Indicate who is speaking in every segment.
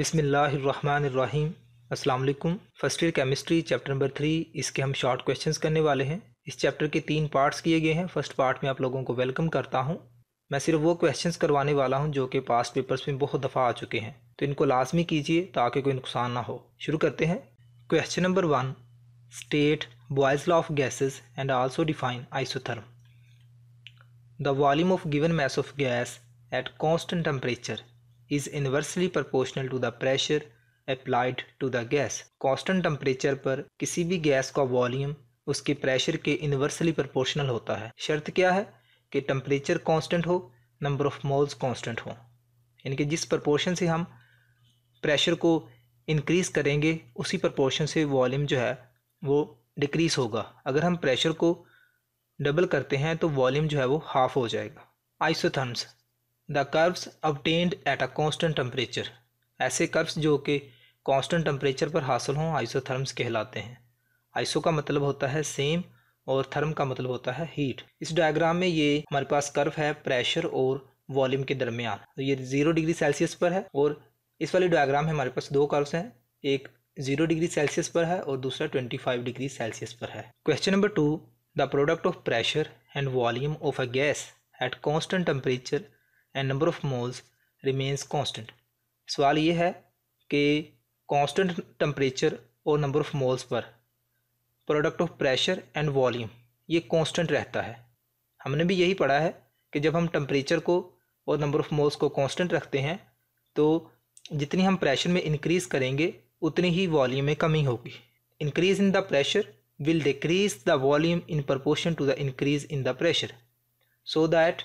Speaker 1: बिसमीम अस्सलाम first year chemistry, chapter number three, इसके हम शॉर्ट क्वेश्चंस करने वाले हैं। इस चैप्टर के तीन पार्ट्स किए गए हैं। फ़र्स्ट पार्ट में आप लोगों को वेलकम करता हूँ। मैं सिर्फ़ वो क्वेश्चंस करवाने वाला हूँ जो कि पास्ट पेपर्स में बहुत दफ़ा आ चुके हैं। तो इनको लाजमी कीजिए ताकि कोई नुकसान ना हो। शुरू करते हैं। Question number one, state Boyle's law of gases and also define isotherm. The volume of given mass of gas at constant temperature. Is inversely proportional to the pressure applied to the gas. Constant temperature पर किसी भी gas का volume उसके pressure के inversely proportional होता है। शर्त क्या है? कि टेम्परेचर कांस्टेंट हो नंबर ऑफ़ मोल्स कांस्टेंट हो। यानी कि जिस प्रपोर्शन से हम प्रेशर को इंक्रीज़ करेंगे, उसी प्रपोर्शन से वॉल्यूम जो है, वो डिक्रीज़ होगा। अगर हम प्रेशर को डबल करते हैं तो वॉल्यूम जो है वो हाफ़ हो जाएगा। Isotherms the curves obtained at a constant temperature ऐसे कर्व्स जो कि कांस्टेंट टेम्परेचर पर हासिल हों आइसोथर्म्स कहलाते हैं। आइसो का मतलब होता है सेम और थर्म का मतलब होता है हीट इस डायग्राम में ये हमारे पास कर्व है प्रेशर और वॉल्यूम के दरमियान। तो ये ज़ीरो डिग्री सेल्सियस पर है और इस वाले डायग्राम में हमारे पास दो कर्व्स हैं। एक ज़ीरो डिग्री सेल्सियस पर है और दूसरा ट्वेंटी फाइव डिग्री सेल्सियस पर है। Question number two the product of pressure and volume of a gas at constant temperature and number of moles remains constant सवाल ये है कि कांस्टेंट टेम्परेचर और नंबर ऑफ़ मोल्स पर product of pressure and volume ये constant रहता है। हमने भी यही पढ़ा है कि जब हम टेम्परेचर को और नंबर ऑफ़ मोल्स को कांस्टेंट रखते हैं तो जितनी हम प्रेशर में इंक्रीज़ करेंगे, उतनी ही वॉल्यूम में कमी होगी। Increase in the pressure will decrease the volume in proportion to the increase in the pressure so that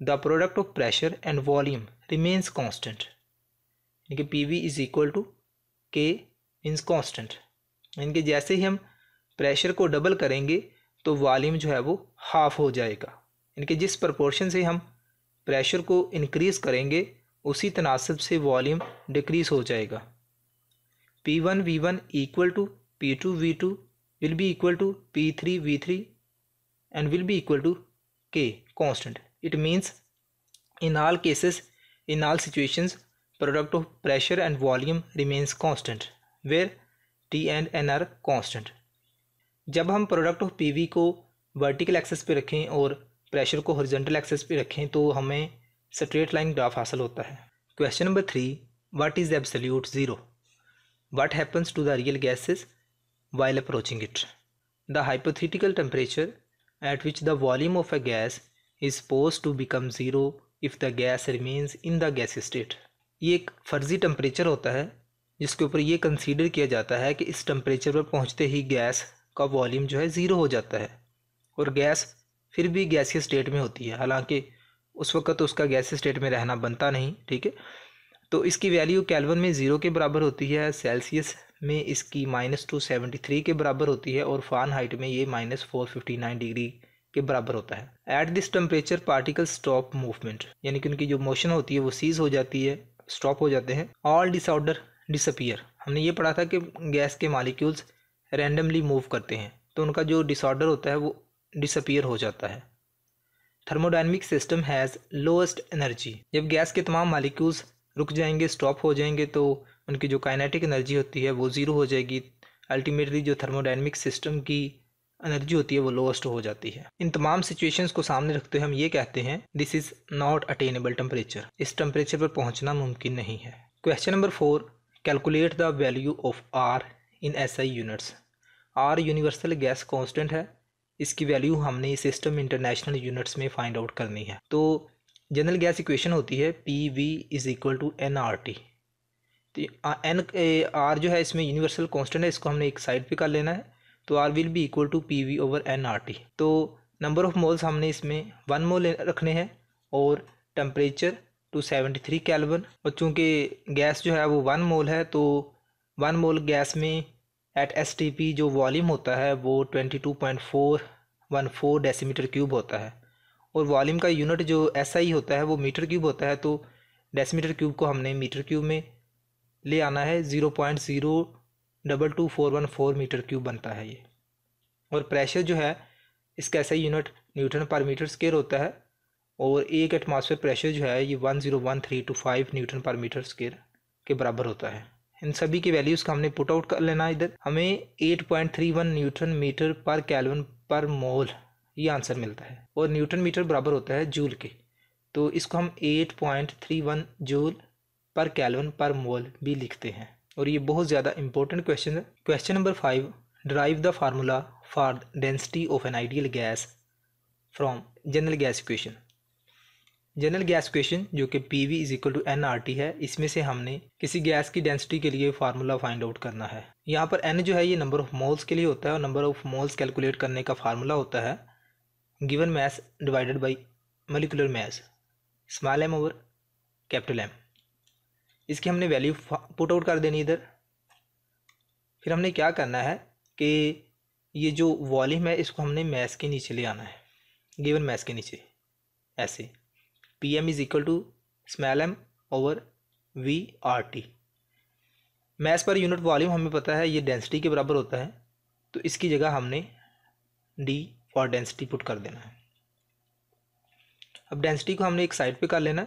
Speaker 1: the product of pressure and volume remains constant यानी कि P V is equal to K means constant यानी कि जैसे ही हम pressure को double करेंगे तो volume जो है वो हाफ़ हो जाएगा। यानी कि जिस प्रपोर्शन से हम प्रेशर को इनक्रीज़ करेंगे, उसी तनासब से वॉल्यूम डिक्रीज़ हो जाएगा। P one V one equal to P two V two will be equal to P three V three and will be equal to K constant it means in all cases in all situations product of pressure and volume remains constant where T and N are constant जब हम product of PV को vertical axis पे रखें और pressure को horizontal axis पे रखें तो हमें स्ट्रेट लाइन ग्राफ हासिल होता है question number three what is absolute zero what happens to the real gases while approaching it the hypothetical temperature at which the volume of a gas is supposed to become zero if the gas remains in the gas state. ये एक फ़र्ज़ी temperature होता है, जिसके ऊपर ये consider किया जाता है कि इस टेम्परेचर पर पहुँचते ही गैस का वॉल्यूम जो है ज़ीरो हो जाता है। और गैस फिर भी गैसीय स्टेट में होती है। हालाँकि उस वक्त उसका गैस स्टेट में रहना बनता नहीं, ठीक है? तो इसकी वैल्यू कैलवन में ज़ीरो के बराबर होती है सेल्सियस में इसकी माइनस टू सेवेंटी थ्री के बराबर होती है और फान हाइट में ये minus four fifty nine degree के बराबर होता है। At this temperature particle stop movement यानी कि उनकी जो मोशन होती है, वो सीज हो जाती है स्टॉप हो जाते हैं। ऑल डिसऑर्डर डिसअपियर हमने ये पढ़ा था कि गैस के मालिक्यूल्स रैंडमली मूव करते हैं। तो उनका जो डिसऑर्डर होता है, वो डिसअपियर हो जाता है। Thermodynamic system has lowest energy जब गैस के तमाम मालिक्यूल्स रुक जाएँगे स्टॉप हो जाएँगे तो उनकी जो काइनेटिक एनर्जी होती है, वो ज़ीरो हो जाएगी। अल्टीमेटली जो थर्मोडाइनमिक सिस्टम की एनर्जी होती है, वो लोएस्ट हो जाती है। इन तमाम सिचुएशंस को सामने रखते हुए हम ये कहते हैं this is not attainable temperature इस टेम्परेचर पर पहुँचना मुमकिन नहीं है। Question number four calculate the value of R in S I units R universal gas constant है। इसकी वैल्यू हमने सिस्टम इंटरनेशनल यूनिट्स में फाइंड आउट करनी है। तो जनरल गैस इक्वेशन होती है P V is equal to n R T तो एन आर जो है, इसमें यूनिवर्सल कॉन्स्टेंट है, इसको हमने एक साइड पे कर लेना है। तो R will be equal to P V over n R T तो नंबर ऑफ़ मोल्स हमने इसमें वन मोल रखने हैं और temperature two seventy three kelvin और चूँकि गैस जो है वो वन मोल है तो वन मोल गैस में एट एस टी पी जो वॉल्यूम होता है वो twenty two point four one four decimetre cube होता है। और वॉल्यूम का यूनिट जो एस आई होता है वो मीटर क्यूब होता है तो डेसीमीटर क्यूब को हमने मीटर क्यूब में ले आना है zero point zero double two four one four metre cube बनता है ये। और प्रेशर जो है, इसका ऐसा यूनिट न्यूटन पर मीटर स्केयर होता है, और एक एटमॉस्फेयर प्रेशर जो है, ये one zero one three two five newton पर मीटर स्केयर के बराबर होता है। इन सभी की वैल्यूज़ का हमने पुट आउट कर लेना इधर। हमें 8.31 न्यूटन मीटर पर कैलवन पर मोल ये आंसर मिलता है। और न्यूटन मीटर बराबर होता है जूल के। तो इसको हम 8.31 जूल पर कैलवन पर मोल भी लिखते हैं। और ये बहुत ज़्यादा इंपॉर्टेंट क्वेश्चन है। Question number five derive the formula for density of an ideal gas from general gas equation general gas equation जो कि P V is equal to n R T है, इसमें से हमने किसी गैस की डेंसिटी के लिए फार्मूला फाइंड आउट करना है। यहाँ पर एन जो है, ये नंबर ऑफ़ मोल्स के लिए होता है और नंबर ऑफ़ मोल्स कैलकुलेट करने का फार्मूला होता है। Given mass divided by molecular mass small m over capital M इसकी हमने वैल्यू पुट आउट कर देनी इधर। फिर हमने क्या करना है कि ये जो वॉल्यूम है, इसको हमने मैस के नीचे ले आना है। गिवन मैस के नीचे। ऐसे। P M is equal to small m over V R T mass पर यूनिट वॉल्यूम हमें पता है, ये डेंसिटी के बराबर होता है। तो इसकी जगह हमने डी फॉर डेंसिटी पुट कर देना है। अब डेंसिटी को हमने एक साइड पे कर लेना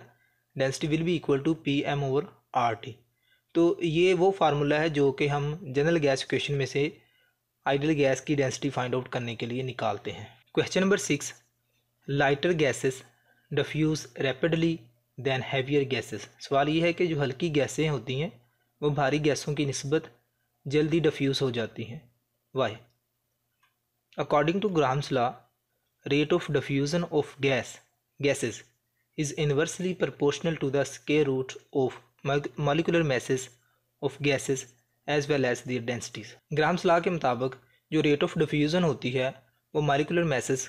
Speaker 1: density will be equal to P M over R T तो ये वो फार्मूला है जो कि हम जनरल गैस इक्वेशन में से आइडियल गैस की डेंसिटी फाइंड आउट करने के लिए निकालते हैं। Question number six, lighter gases diffuse rapidly than heavier gases. सवाल ये है कि जो हल्की गैसें होती हैं, वो भारी गैसों की नस्बत जल्दी डफ्यूज़ हो जाती हैं। Why according to Graham's law rate of diffusion of gas gases is inversely proportional to the square root of molecular masses of gases as well as their densities Graham's law के मुताबिक जो रेट ऑफ़ डिफ्यूज़न होती है, वो molecular masses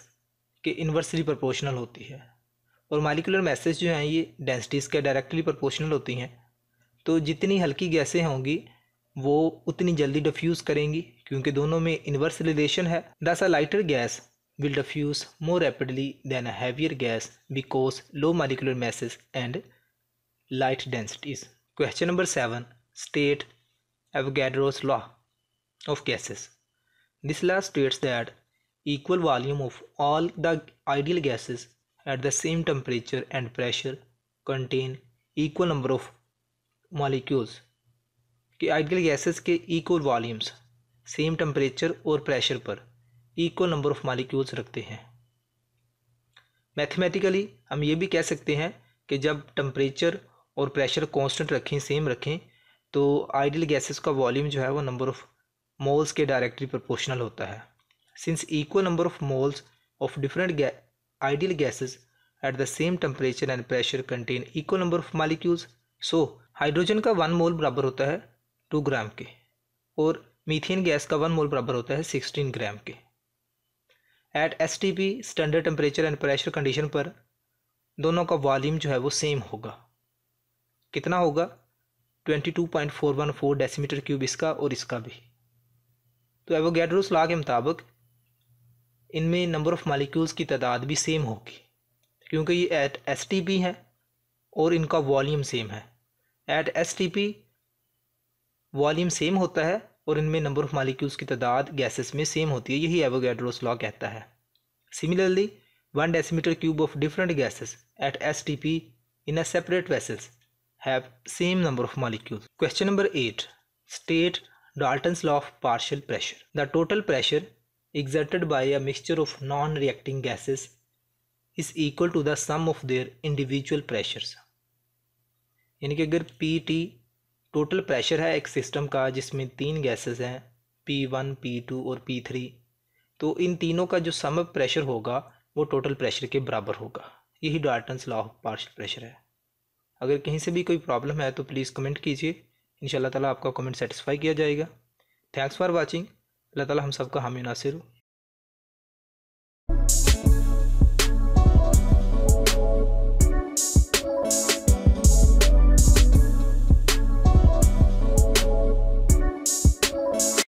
Speaker 1: के inversely proportional होती है। और मालिकुलर मैसेज जो हैं, ये डेंसिटीज़ के डायरेक्टली प्रोपोर्शनल होती हैं। तो जितनी हल्की गैसें होंगी, वो उतनी जल्दी डिफ्यूज़ करेंगी, क्योंकि दोनों में इन्वर्स रिलेशन है। Thus a lighter gas will diffuse more rapidly than a heavier gas because low molecular masses and light densities. Question number 7. State Avogadro's law of gases. This law states that equal volume of all the ideal gases at the same temperature and pressure contain equal number of molecules कि ideal gases के equal volumes same temperature और pressure पर equal number of molecules रखते हैं mathematically हम ये भी कह सकते हैं कि जब टम्परेचर और प्रेशर कांस्टेंट रखें सेम रखें तो आइडियल गैसेस का वॉल्यूम जो है वो नंबर ऑफ़ मोल्स के डायरेक्टली प्रोपोर्शनल होता है। Since equal number of moles of different ideal gases at the same temperature and pressure contain equal number of molecules so hydrogen का वन मोल बराबर होता है टू ग्राम के और methane gas का वन मोल बराबर होता है सिक्सटीन ग्राम के। At S T P standard temperature and pressure condition पर दोनों का वॉल्यूम जो है वो सेम होगा। कितना होगा? Twenty two point four one four decimetre cube इसका और इसका भी। तो एवोगैड्रोस लॉ के मुताबिक इनमें नंबर ऑफ़ मालिक्यूल्स की तादाद भी सेम होगी, क्योंकि ये एट एस टी पी है और इनका वॉल्यूम सेम है। At S T P volume same होता है और इनमें नंबर ऑफ़ मालिक्यूल्स की तादाद गैसेस में सेम होती है, यही एवोगैड्रोस लॉ कहता है। Similarly one decimetre cube of different gases at S T P in a separate vessels have same number of molecules question number eight state Dalton's law of partial pressure the total pressure exerted by a mixture of non-reacting gases is equal to the sum of their individual pressures. यानी कि अगर P T total pressure है एक system का जिसमें तीन gases हैं P one P two और पी थ्री तो इन तीनों का जो सम प्रेशर होगा, वो टोटल प्रेशर के बराबर होगा। यही Dalton's law of partial pressure है। अगर कहीं से भी कोई प्रॉब्लम है तो प्लीज़ कमेंट कीजिए। इन ताला आपका कमेंट सेटिस्फाई किया जाएगा। थैंक्स फॉर वॉचिंग अल्लाह ताला हम सबका हामी नासिर